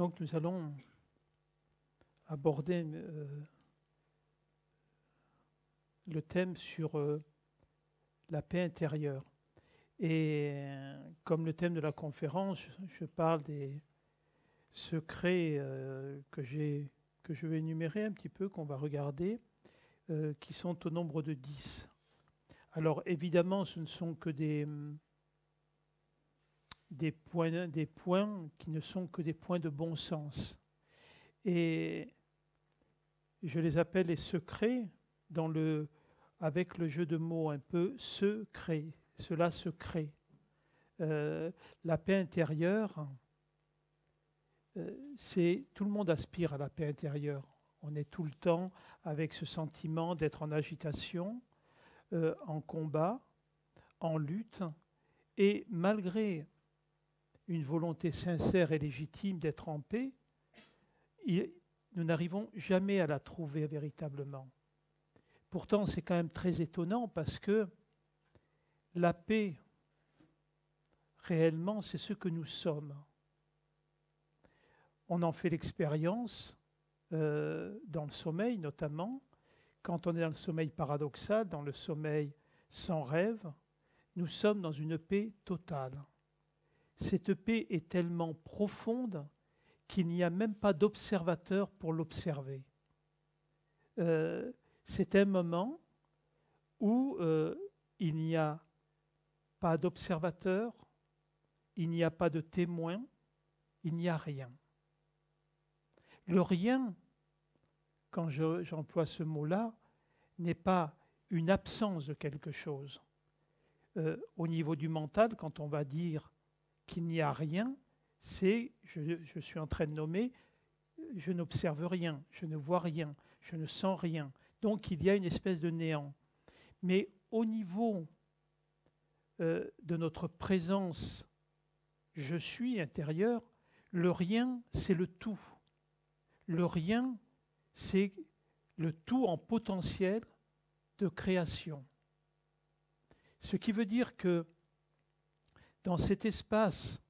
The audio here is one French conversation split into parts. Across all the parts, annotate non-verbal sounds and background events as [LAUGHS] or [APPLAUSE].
Donc nous allons aborder euh, le thème sur euh, la paix intérieure. Et euh, comme le thème de la conférence, je parle des secrets que, que je vais énumérer un petit peu, qu'on va regarder, qui sont au nombre de 10. Alors évidemment, ce ne sont que des, des, points, des points qui ne sont que des points de bon sens. Et je les appelle les secrets dans le, avec le jeu de mots un peu secret. Cela se crée. Euh, la paix intérieure, euh, c'est tout le monde aspire à la paix intérieure. On est tout le temps avec ce sentiment d'être en agitation, euh, en combat, en lutte, et malgré une volonté sincère et légitime d'être en paix, nous n'arrivons jamais à la trouver véritablement. Pourtant, c'est quand même très étonnant parce que la paix, réellement, c'est ce que nous sommes. On en fait l'expérience euh, dans le sommeil notamment. Quand on est dans le sommeil paradoxal, dans le sommeil sans rêve, nous sommes dans une paix totale. Cette paix est tellement profonde qu'il n'y a même pas d'observateur pour l'observer. Euh, c'est un moment où euh, il n'y a pas d'observateur, il n'y a pas de témoin, il n'y a rien. Le rien, quand j'emploie ce mot-là, n'est pas une absence de quelque chose. Euh, au niveau du mental, quand on va dire qu'il n'y a rien, c'est, je, suis en train de nommer, je n'observe rien, je ne vois rien, je ne sens rien. Donc il y a une espèce de néant. Mais au niveau euh, de notre présence, je suis intérieur, le rien, c'est le tout. Le rien, c'est le tout en potentiel de création. Ce qui veut dire que dans cet espace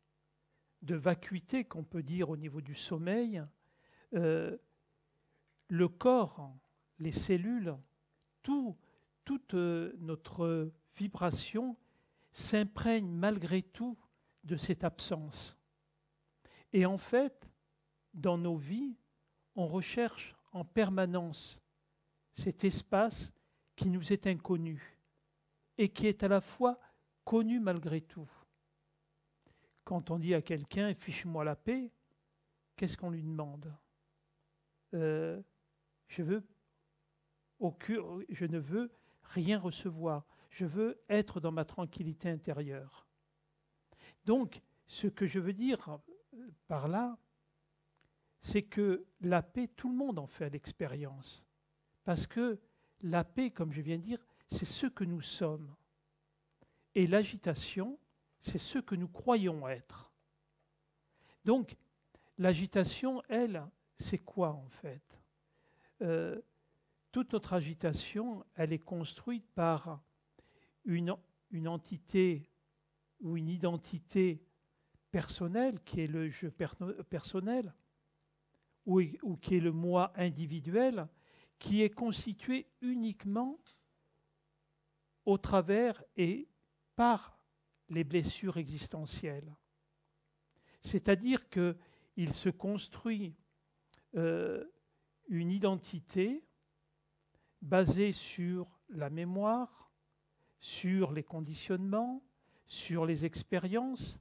de vacuité qu'on peut dire au niveau du sommeil, euh, le corps, les cellules, tout, toute euh, notre vibration s'imprègne malgré tout de cette absence. Et en fait, dans nos vies, on recherche en permanence cet espace qui nous est inconnu et qui est à la fois connu malgré tout. Quand on dit à quelqu'un fiche-moi la paix, qu'est-ce qu'on lui demande? Euh, je, ne veux rien recevoir. Je veux être dans ma tranquillité intérieure. Donc, ce que je veux dire euh, par là, c'est que la paix, tout le monde en fait l'expérience. Parce que la paix, comme je viens de dire, c'est ce que nous sommes. Et l'agitation, c'est ce que nous croyons être. Donc, l'agitation, elle, c'est quoi en fait? Euh, Toute notre agitation, elle est construite par une, entité ou une identité personnelle qui est le jeu personnel ou qui est le moi individuel qui est constitué uniquement au travers et par les blessures existentielles. C'est-à-dire qu'il se construit euh, une identité basée sur la mémoire, sur les conditionnements, sur les expériences,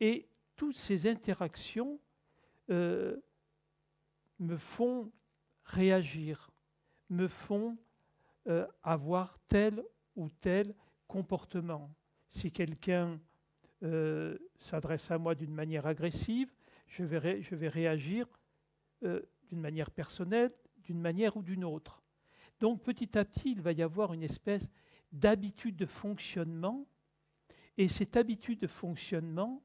et toutes ces interactions euh, me font réagir, me font euh, avoir tel ou tel comportement. Si quelqu'un euh, s'adresse à moi d'une manière agressive, je vais, réagir euh, d'une manière personnelle, d'une manière ou d'une autre. Donc petit à petit, il va y avoir une espèce d'habitude de fonctionnement, et cette habitude de fonctionnement,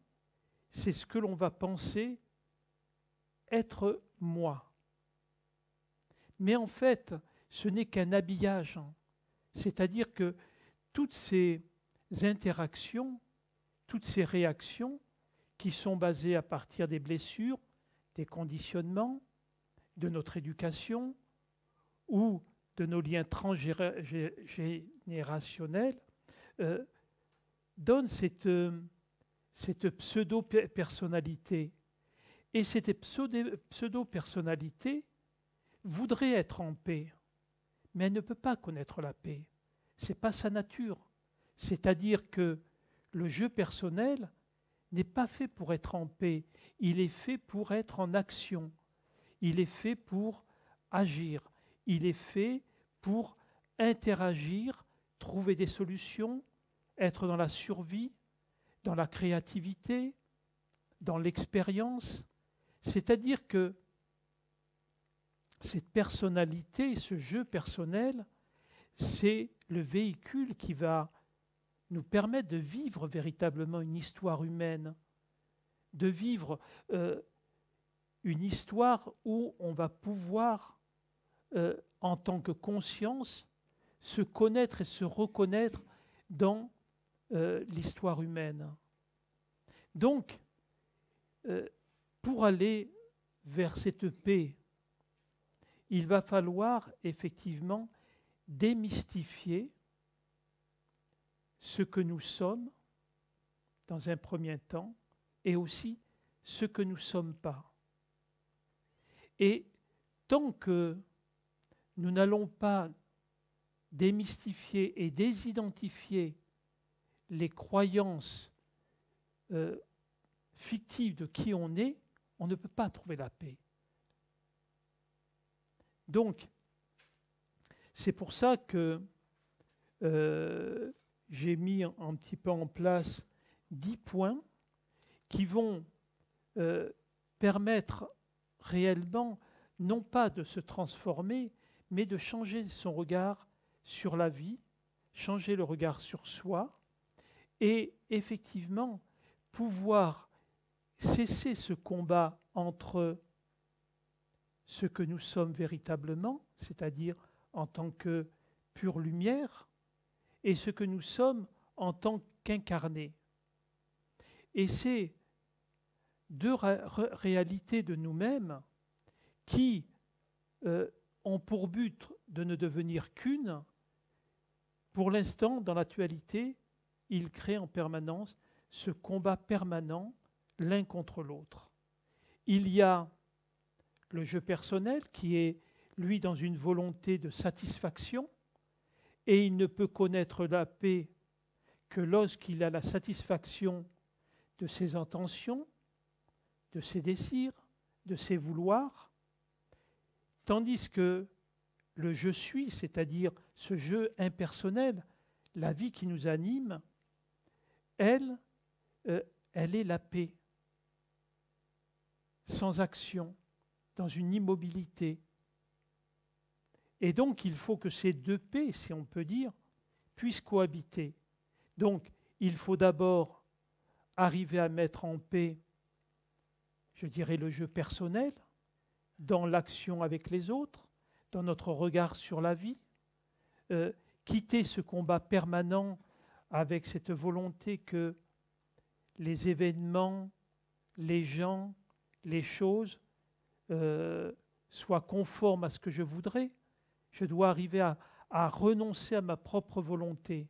c'est ce que l'on va penser être moi. Mais en fait, ce n'est qu'un habillage, c'est-à-dire que toutes ces interactions, toutes ces réactions qui sont basées à partir des blessures, des conditionnements, de notre éducation ou de nos liens transgénérationnels, euh, donne cette, cette pseudo-personnalité. Et cette pseudo-personnalité voudrait être en paix, mais elle ne peut pas connaître la paix. Ce n'est pas sa nature. C'est-à-dire que le jeu personnel n'est pas fait pour être en paix, il est fait pour être en action, il est fait pour agir, il est fait pour interagir, trouver des solutions, être dans la survie, dans la créativité, dans l'expérience. C'est-à-dire que cette personnalité, ce jeu personnel, c'est le véhicule qui va nous permettre de vivre véritablement une histoire humaine, de vivre euh, une histoire où on va pouvoir, euh, en tant que conscience, se connaître et se reconnaître dans euh, l'histoire humaine. Donc, pour aller vers cette paix, il va falloir effectivement démystifier ce que nous sommes dans un premier temps et aussi ce que nous ne sommes pas. Et tant que nous n'allons pas démystifier et désidentifier les croyances euh, fictives de qui on est, on ne peut pas trouver la paix. Donc, c'est pour ça que euh, j'ai mis un petit peu en place dix points qui vont euh, permettre réellement non pas de se transformer, mais de changer son regard sur la vie, changer le regard sur soi, et effectivement pouvoir cesser ce combat entre ce que nous sommes véritablement, c'est-à-dire en tant que pure lumière, et ce que nous sommes en tant qu'incarnés. Et c'est deux réalités de nous-mêmes qui euh, ont pour but de ne devenir qu'une. Pour l'instant, dans l'actualité, ils créent en permanence ce combat permanent l'un contre l'autre. Il y a le jeu personnel qui est, lui, dans une volonté de satisfaction, et il ne peut connaître la paix que lorsqu'il a la satisfaction de ses intentions, de ses désirs, de ses vouloirs, tandis que le je suis, c'est-à-dire ce jeu impersonnel, la vie qui nous anime, elle, euh, elle est la paix, sans action, dans une immobilité, et donc, il faut que ces deux paix, si on peut dire, puissent cohabiter. Donc, il faut d'abord arriver à mettre en paix, je dirais, le jeu personnel, dans l'action avec les autres, dans notre regard sur la vie, euh, quitter ce combat permanent avec cette volonté que les événements, les gens, les choses euh, soient conformes à ce que je voudrais, je dois arriver à, renoncer à ma propre volonté.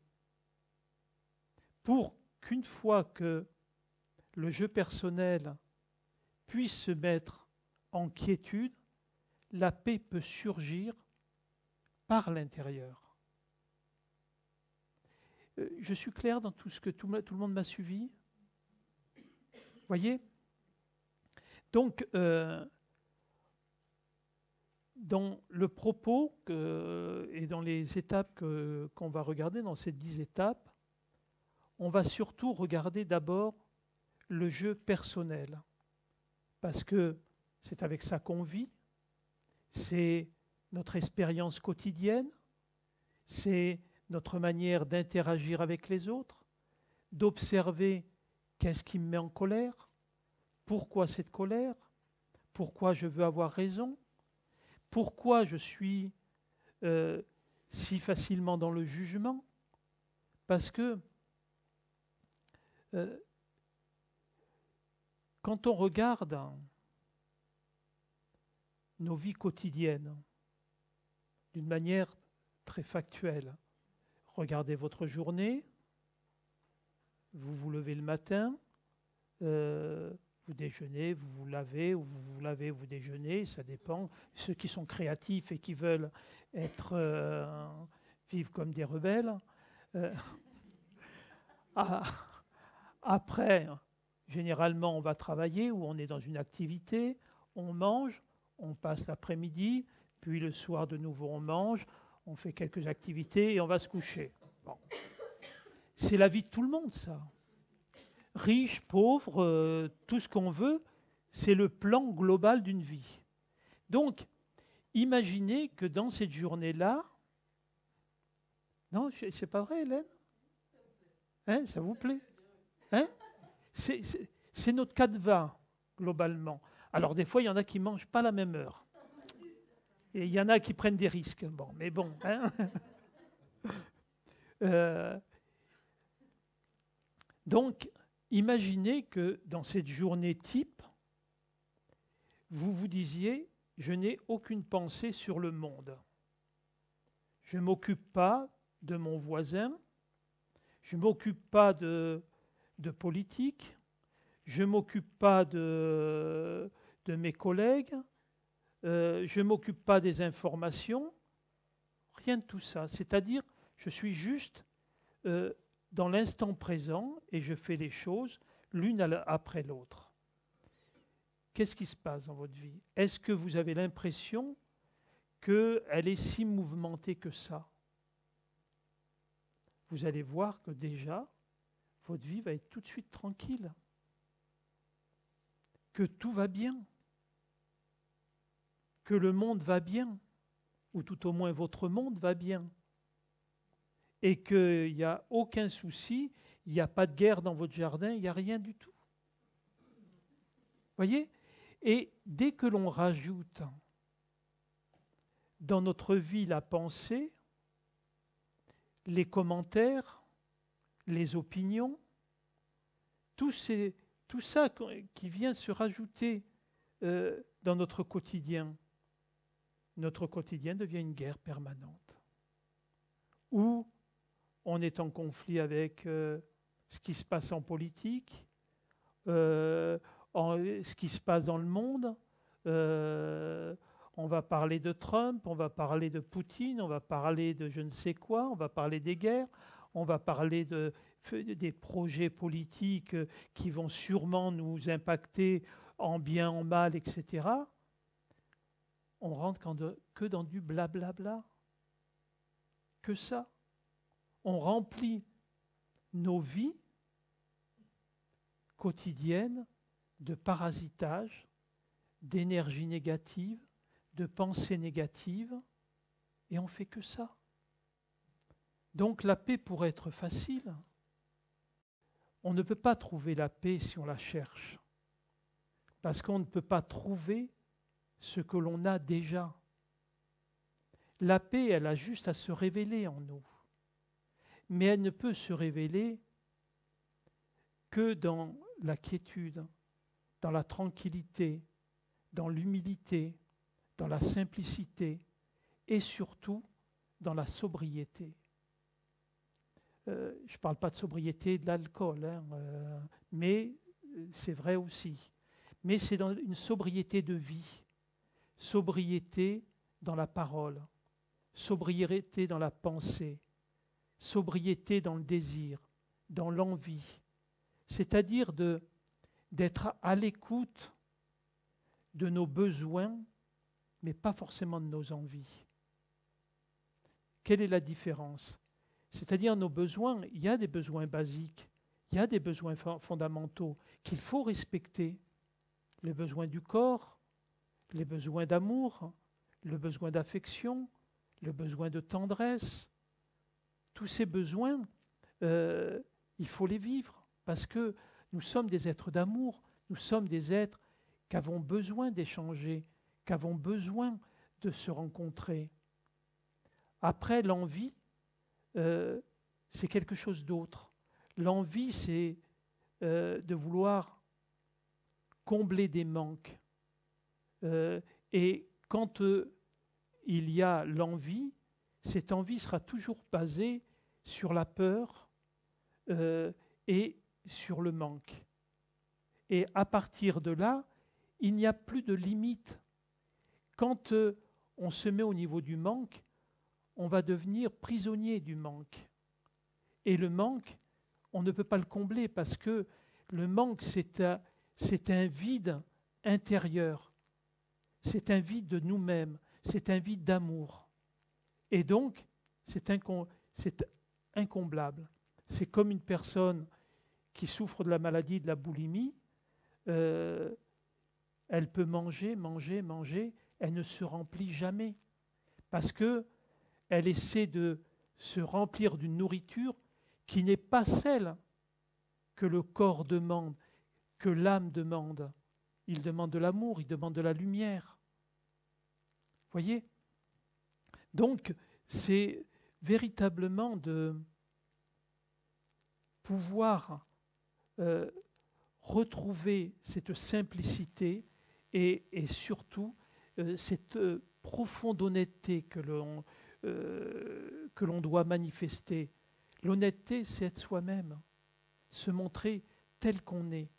Pour qu'une fois que le jeu personnel puisse se mettre en quiétude, la paix peut surgir par l'intérieur. Euh, je suis clair dans tout ce que tout, le monde m'a suivi? Voyez? Donc, euh, dans le propos et dans les étapes qu'on va regarder, dans ces dix étapes, on va surtout regarder d'abord le jeu personnel, parce que c'est avec ça qu'on vit, c'est notre expérience quotidienne, c'est notre manière d'interagir avec les autres, d'observer qu'est-ce qui me met en colère, pourquoi cette colère, pourquoi je veux avoir raison, pourquoi je suis euh, si facilement dans le jugement? Parce que euh, quand on regarde nos vies quotidiennes d'une manière très factuelle. Regardez votre journée, vous vous levez le matin, euh, vous déjeunez, vous vous lavez, ou vous vous lavez, vous déjeunez, ça dépend. Ceux qui sont créatifs et qui veulent être euh, vivre comme des rebelles. Euh, [LAUGHS] ah, après, généralement, on va travailler ou on est dans une activité, on mange, on passe l'après-midi, puis le soir de nouveau on mange, on fait quelques activités et on va se coucher. C'est la vie de tout le monde, ça. Riche, pauvre, euh, tout ce qu'on veut, c'est le plan global d'une vie. Donc, imaginez que dans cette journée-là, non, c'est pas vrai, Hélène? Hein, Ça vous plaît? Hein? C'est notre vin, globalement. Alors, des fois, il y en a qui ne mangent pas la même heure. Et il y en a qui prennent des risques. Bon, mais bon. Hein? Euh, donc, imaginez que dans cette journée type, vous vous disiez, je n'ai aucune pensée sur le monde. Je ne m'occupe pas de mon voisin, je ne m'occupe pas de, politique, je ne m'occupe pas de, de mes collègues, euh, je ne m'occupe pas des informations, rien de tout ça. C'est-à-dire, je suis juste euh, dans l'instant présent et je fais les choses l'une après l'autre. Qu'est-ce qui se passe dans votre vie? Est-ce que vous avez l'impression qu'elle est si mouvementée que ça? Vous allez voir que déjà, votre vie va être tout de suite tranquille, que tout va bien. Que le monde va bien, ou tout au moins votre monde va bien, et qu'il n'y a aucun souci, il n'y a pas de guerre dans votre jardin, il n'y a rien du tout. Voyez? Et dès que l'on rajoute dans notre vie la pensée, les commentaires, les opinions, tout, ça qui vient se rajouter euh, dans notre quotidien, notre quotidien devient une guerre permanente, on est en conflit avec euh, ce qui se passe en politique, euh, ce qui se passe dans le monde. Euh, on va parler de Trump, on va parler de Poutine, on va parler de je ne sais quoi, on va parler des guerres, on va parler de, des projets politiques qui vont sûrement nous impacter en bien, en mal, etc on rentre que dans du blablabla. Que ça. On remplit nos vies quotidiennes de parasitage, d'énergie négative, de pensées négatives, et on fait que ça. Donc la paix pourrait être facile. On ne peut pas trouver la paix si on la cherche, parce qu'on ne peut pas trouver ce que l'on a déjà. La paix, elle a juste à se révéler en nous. Mais elle ne peut se révéler que dans la quiétude, dans la tranquillité, dans l'humilité, dans la simplicité et surtout dans la sobriété. Euh, je ne parle pas de sobriété de l'alcool, hein, euh, mais c'est vrai aussi. Mais c'est dans une sobriété de vie sobriété dans la parole, sobriété dans la pensée, sobriété dans le désir, dans l'envie, c'est-à-dire d'être à l'écoute de nos besoins, mais pas forcément de nos envies. Quelle est la différence? C'est-à-dire nos besoins, il y a des besoins basiques, il y a des besoins fondamentaux qu'il faut respecter. Les besoins du corps, les besoins d'amour, le besoin d'affection, le besoin de tendresse. Tous ces besoins, euh, il faut les vivre parce que nous sommes des êtres d'amour, nous sommes des êtres qui avons besoin d'échanger, qui avons besoin de se rencontrer. Après, l'envie, euh, c'est quelque chose d'autre. L'envie, c'est euh, de vouloir combler des manques, et quand il y a l'envie, cette envie sera toujours basée sur la peur euh, et sur le manque. Et à partir de là, il n'y a plus de limite. Quand euh, on se met au niveau du manque, on va devenir prisonnier du manque. Et le manque, on ne peut pas le combler parce que le manque, c'est un, un, vide intérieur. C'est un vide de nous-mêmes. C'est un vide d'amour. Et donc, c'est incomblable. C'est comme une personne qui souffre de la maladie de la boulimie. Euh, elle peut manger, manger, manger. Elle ne se remplit jamais. Parce que elle essaie de se remplir d'une nourriture qui n'est pas celle que le corps demande, que l'âme demande. Il demande de l'amour, il demande de la lumière. Voyez? Donc, c'est véritablement de pouvoir euh, retrouver cette simplicité et, surtout euh, cette euh, profonde honnêteté que l'on que l'on doit manifester. L'honnêteté, c'est être soi-même, se montrer tel qu'on est.